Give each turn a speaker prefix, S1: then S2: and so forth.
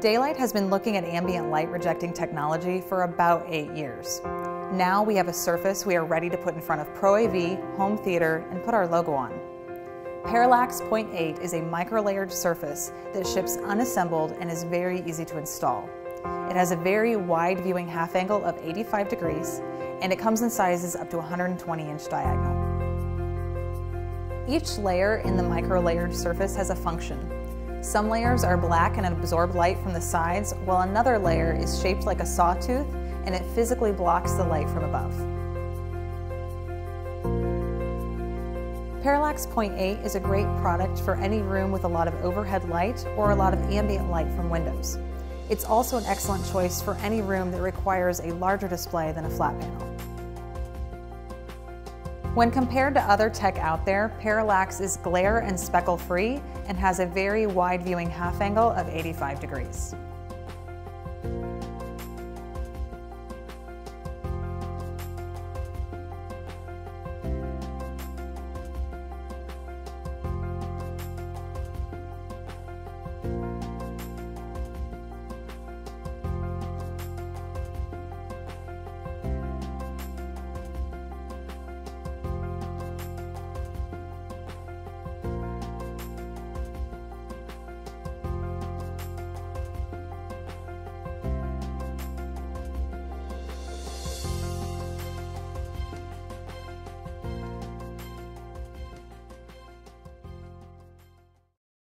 S1: Da-Lite has been looking at ambient light rejecting technology for about eight years. Now we have a surface we are ready to put in front of Pro AV, home theater, and put our logo on. Parallax Point 0.8 is a micro-layered surface that ships unassembled and is very easy to install. It has a very wide viewing half angle of 85 degrees, and it comes in sizes up to 120 inch diagonal. Each layer in the micro-layered surface has a function. Some layers are black and absorb light from the sides, while another layer is shaped like a sawtooth and it physically blocks the light from above. Parallax Point 8 is a great product for any room with a lot of overhead light or a lot of ambient light from windows. It's also an excellent choice for any room that requires a larger display than a flat panel. When compared to other tech out there, Parallax is glare and speckle free and has a very wide viewing half angle of 85 degrees.